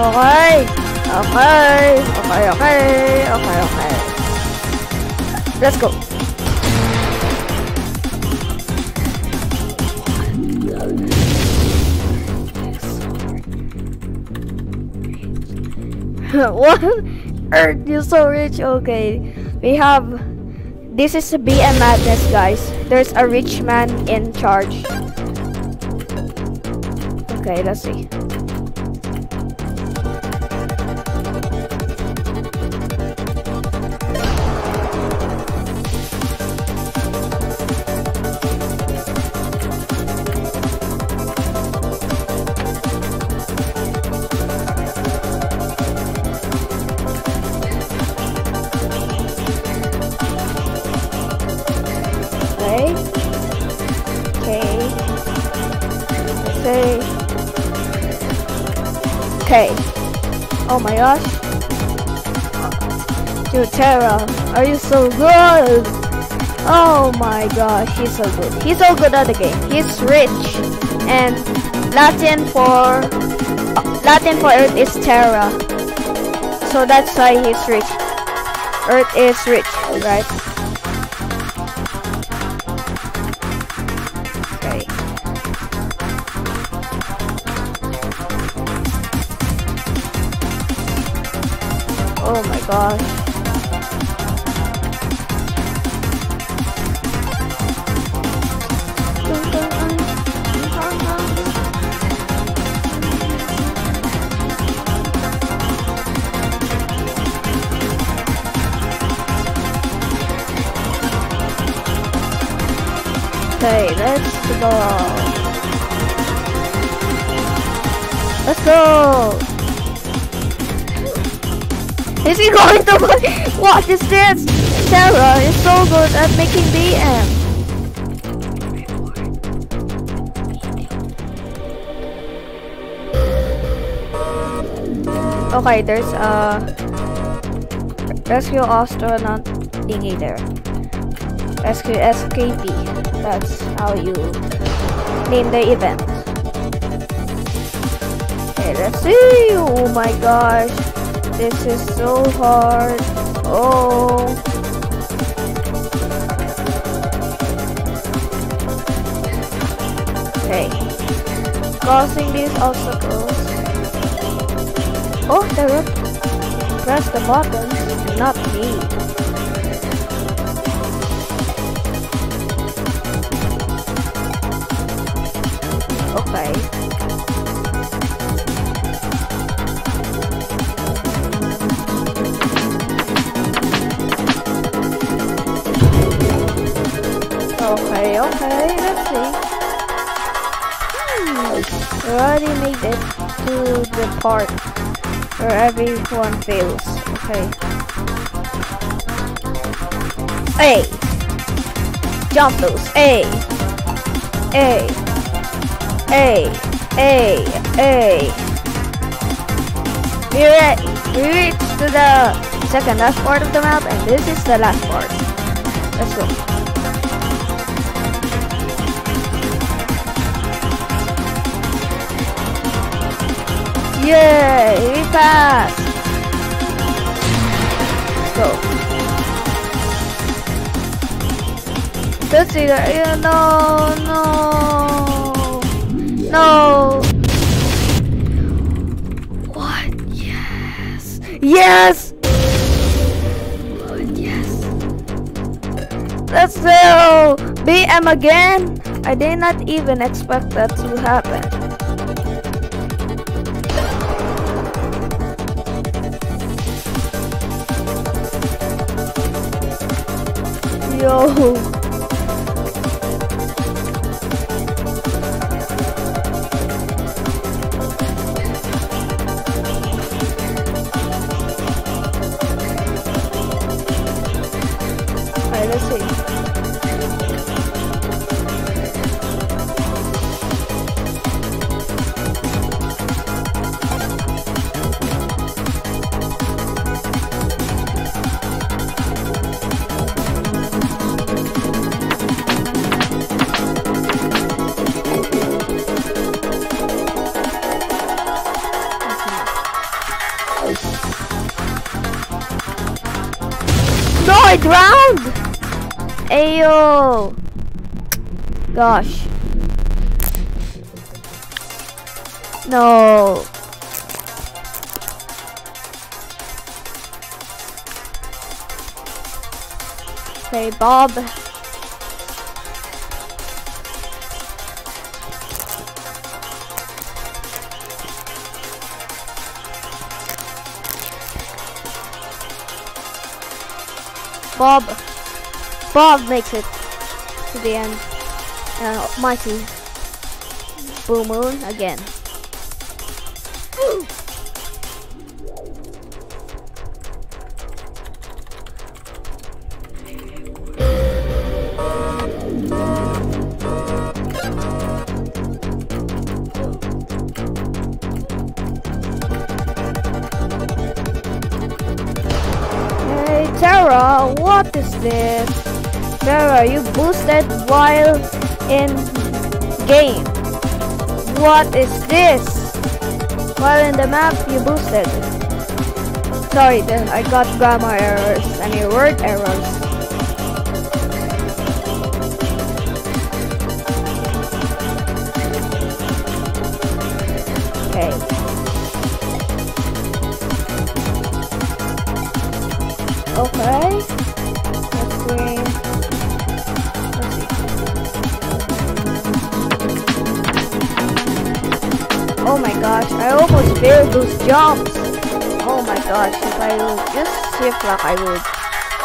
Okay. Okay. Okay, okay. Okay, okay. Let's go. what? Earth, you're so rich. Okay. We have... This is a BM Madness, guys. There's a rich man in charge. Okay, let's see. Say. Okay. Oh my gosh. Dude, Terra, are you so good? Oh my gosh, he's so good. He's so good at the game. He's rich. And Latin for uh, Latin for Earth is Terra. So that's why he's rich. Earth is rich, right? Gosh. Okay, let's go. Let's go. Is he going to What is this? Sarah is so good at making BM. Okay, there's a rescue astronaut thingy there. Rescue SKP. That's how you name the event. Okay, let's see. Oh my gosh. This is so hard. Oh. Okay. Crossing these obstacles. Oh, the rip. Press the buttons, not me. Okay. Okay, okay, let's see. Hmm, we already made it to the part where everyone fails. Okay. A. Jump those. A. A. A. A. A. We re we reached to the second last part of the map and this is the last part. Let's go. Yay! Passed! Let's go. Let's see that. Yeah, no, no, no. What? Yes, yes, yes. Let's go. BM again. I did not even expect that to happen. Yo. Drowned! Ayo! Gosh. No. Okay, Bob. Bob. Bob makes it to the end. Uh, mighty. Blue Moon again. Hey Tara, what is this? Tara, you boosted while in game. What is this? While in the map, you boosted. Sorry, I got grammar errors. I mean word errors. Okay. Okay. Oh my gosh, I almost failed those jumps. Oh my gosh, if I would just shift like I would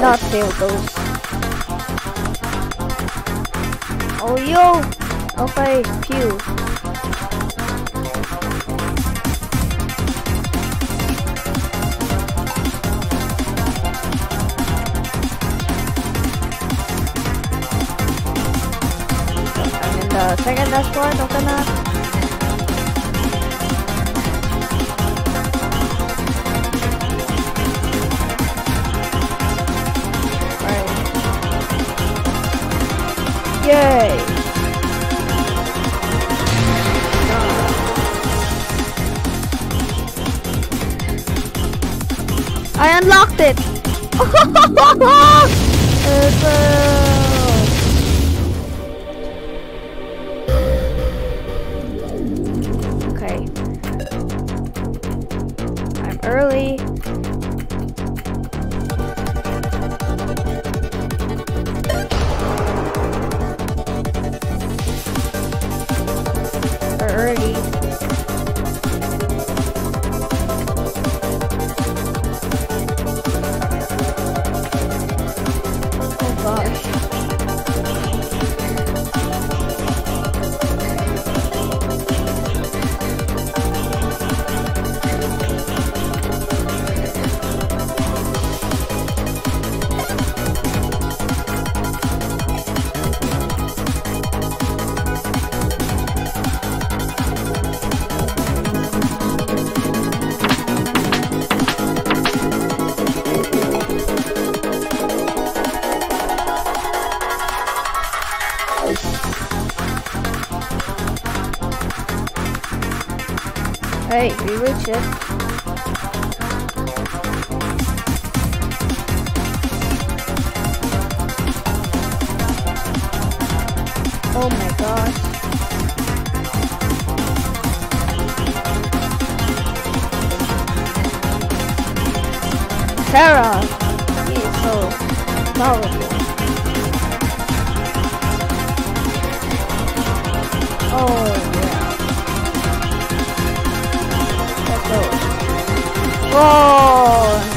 not fail those. Oh yo! Okay. I'm in the second dashboard, okay na? I unlocked it! Let's go! It. Oh my gosh. Sarah! He is so powerful. Oh Oh!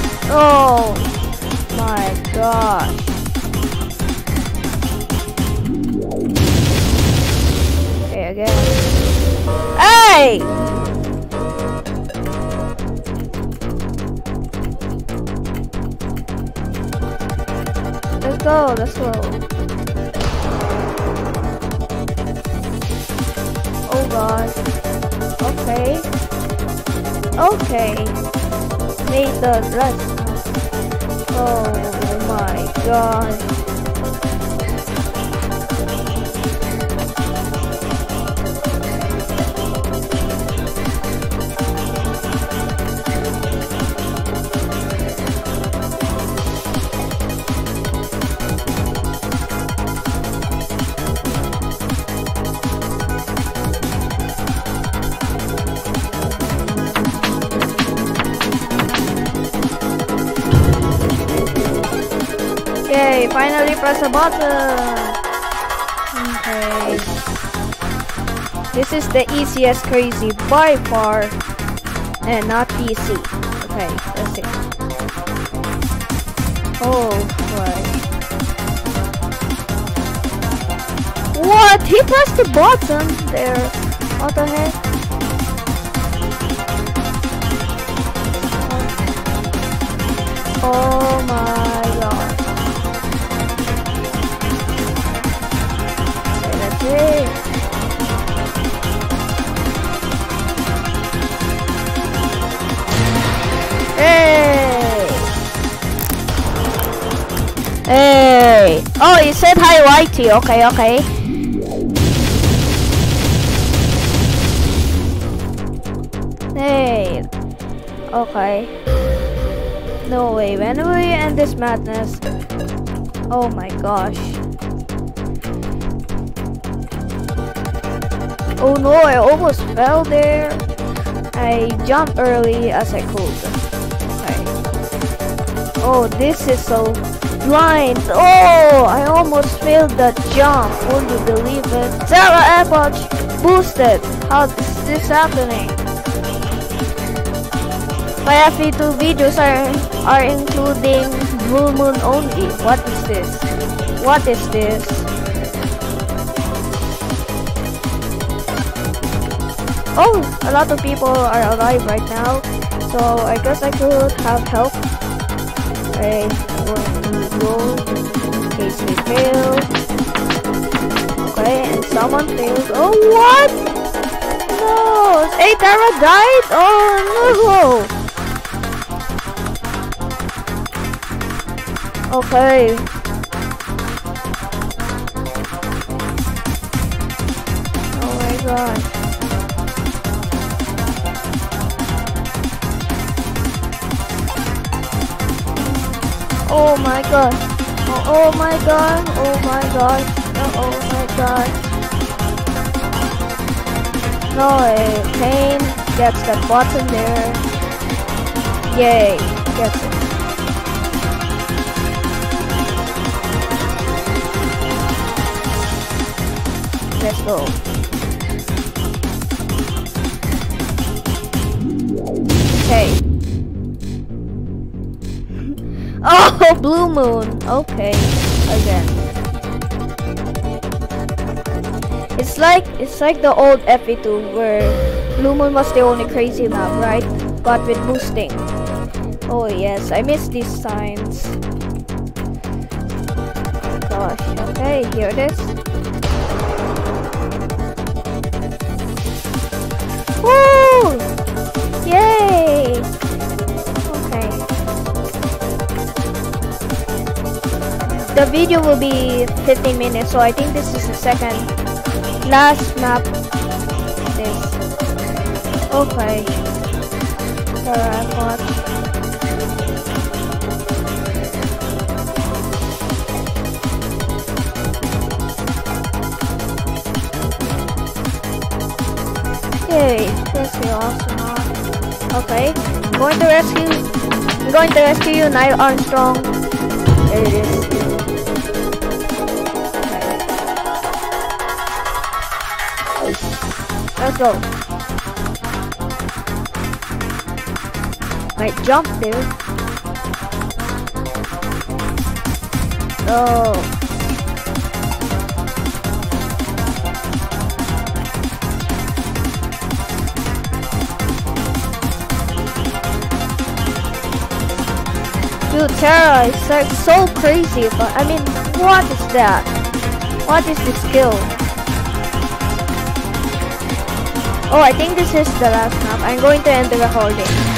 Made the rest. Oh my god. Finally press the button. Okay. This is the easiest crazy by far. And not easy. Okay, let's see. Oh, boy. What? He pressed the button there. What the heck? Said hi, Whitey. Okay, okay. Hey. Okay. No way, when will we end this madness? Oh my gosh. Oh no, I almost fell there. I jumped early as I could. Okay. Oh, this is so blind. Oh, I almost failed that jump. Will you believe it? Sarah Epoch boosted. How is this happening? My FE2 videos are, are including Blue Moon only. What is this? What is this? Oh, a lot of people are alive right now. So I guess I could have help. I'm going they fail. Okay, and someone fails. Oh, what? No! Hey, Tara died? Oh, no! Okay. Oh my god. Oh my god. Oh, oh my god. Oh my god. Oh, oh my god. No, uh, Pain gets that button there. Yay. Gets it. Let's go. Okay. Oh, blue moon. Okay, again. It's like it's like the old FE2 where blue moon was the only crazy map, right? But with boosting. Oh yes, I miss these signs. Gosh. Okay, here it is. Woo! Yay! The video will be 15 minutes, so I think this is the second last map. This. Okay. Alright, Yay, that's the awesome. Okay, I'm going to rescue. I'm going to rescue you, Neil Armstrong. There it is. Let's go. Might jump there. Oh. Dude, Terra is like so crazy, but I mean, what is that? What is this skill? Oh, I think this is the last map. I'm going to end the recording.